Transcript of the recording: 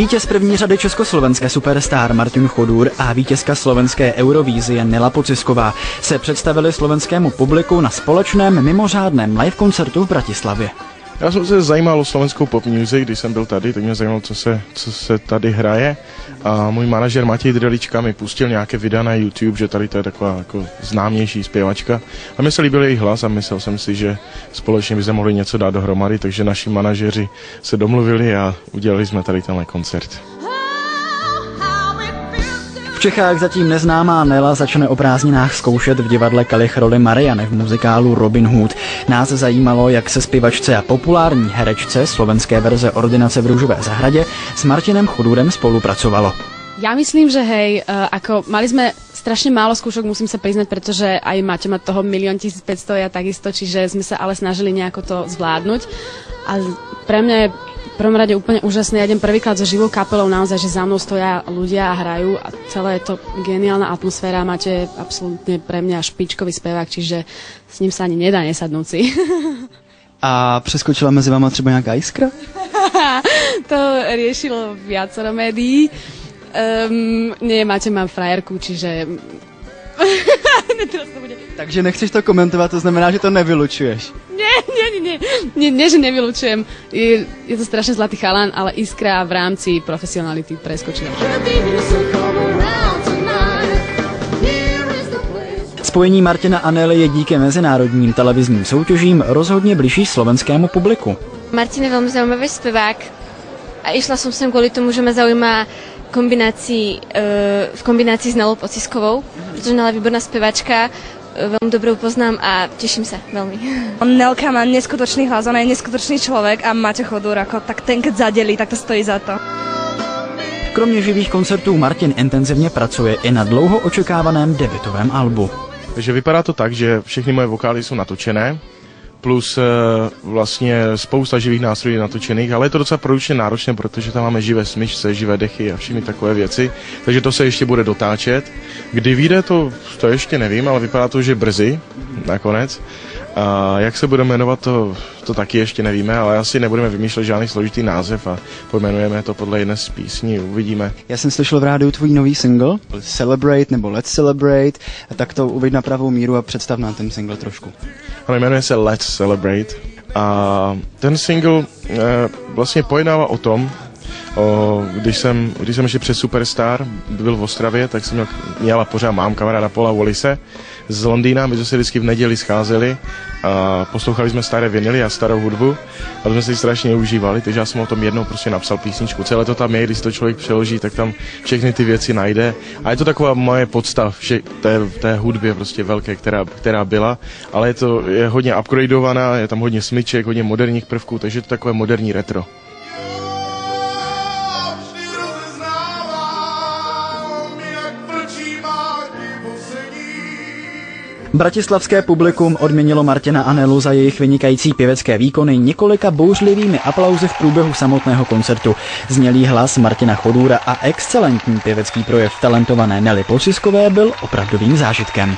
Vítěz první řady československé superstar Martin Chodůr a vítězka slovenské Eurovízie Nela Pocisková se představili slovenskému publiku na společném mimořádném live koncertu v Bratislavě. Já jsem se zajímal o slovenskou pop music, když jsem byl tady, tak mě zajímalo, co se, co se tady hraje. A můj manažer Matěj Drelička mi pustil nějaké videa na YouTube, že tady to je taková jako známější zpěvačka. A mi se líbil její hlas a myslel jsem si, že společně bychom mohli něco dát dohromady, takže naši manažeři se domluvili a udělali jsme tady tenhle koncert. Čechách zatím neznámá Nela začne o prázdninách zkoušet v divadle Kalich roli Mariany v muzikálu Robin Hood. Nás zajímalo, jak se zpěvačce a populární herečce slovenské verze Ordinace v Růžové zahradě s Martinem Chodůrem spolupracovalo. Ja myslím, že hej, uh, mali sme strašne málo skúšok, musím sa priznať, pretože aj máte mať toho milión 1500 ja takisto, čiže sme sa ale snažili nejako to zvládnuť. A je v prvom rade úplne úžasné. Ja idem prvýkrát so živou kapelou, naozaj, že za mnou stoja ľudia a hrajú a celé je to geniálna atmosféra. Máte absolútne pre mňa špičkový spevák, čiže s ním sa ani nedá nesadnúť si. A přeskočila mezi váma třeba nějaká jiskra? to riešilo viacero médií. Um, nie, máte mám frajerku, čiže... Takže nechceš to komentovat, to znamená, že to nevylučuješ. Nie, nie, nie, nie, že nevylučujem. Je, je to strašne zlatý chalan, ale iskra v rámci profesionality preskočila. Spojení Martina a Nelly je díky mezinárodním televizním soutěžím rozhodně blížší slovenskému publiku. Martin je veľmi zaujímavý spevák a išla som sem kvôli tomu, že ma zaujíma kombinácii, uh, v kombinácii s Nelou Pociskovou, pretože Nela je výborná spevačka, uh, veľmi dobrou poznám a teším sa veľmi. Nelka má neskutočný hlas, ona je neskutočný človek a máte chodúr, ako, tak ten keď zadelí, tak to stojí za to. Kromě živých koncertů Martin intenzivně pracuje i na dlouho očekávaném debitovém albu. Takže vypadá to tak, že všechny moje vokály jsou natočené, plus e, vlastně spousta živých nástrojů natočených, ale je to docela produkčně náročné, protože tam máme živé smyčce, živé dechy a všechny takové věci, takže to se ještě bude dotáčet. Kdy vyjde to, to ještě nevím, ale vypadá to, že brzy, nakonec. A jak se bude jmenovat, to, to taky ještě nevíme, ale asi nebudeme vymýšlet žádný složitý název a pojmenujeme to podle jedné z písní, uvidíme. Já jsem slyšel v rádiu tvůj nový single, Celebrate nebo Let's Celebrate, a tak to uveď na pravou míru a představ nám ten single trošku. Ale jmenuje se Let's Celebrate a ten single e, vlastně pojednává o tom, O, když, jsem, když jsem ještě přes Superstar byl v Ostravě, tak jsem měl, měla pořád mám kamaráda Paula Wallise z Londýna, my jsme se vždycky v neděli scházeli a poslouchali jsme staré vinily a starou hudbu a to jsme si strašně užívali, takže já jsem o tom jednou prostě napsal písničku. Celé to tam je, když to člověk přeloží, tak tam všechny ty věci najde a je to taková moje podstav vše, té, té hudbě prostě velké, která, která byla, ale je to je hodně upgradeovaná, je tam hodně smyček, hodně moderních prvků, takže je to takové moderní retro. Bratislavské publikum odměnilo Martina Anelu za jejich vynikající pěvecké výkony několika bouřlivými aplauzy v průběhu samotného koncertu. Znělý hlas Martina Chodůra a excelentní pěvecký projev talentované Nelly Pociskové byl opravdovým zážitkem.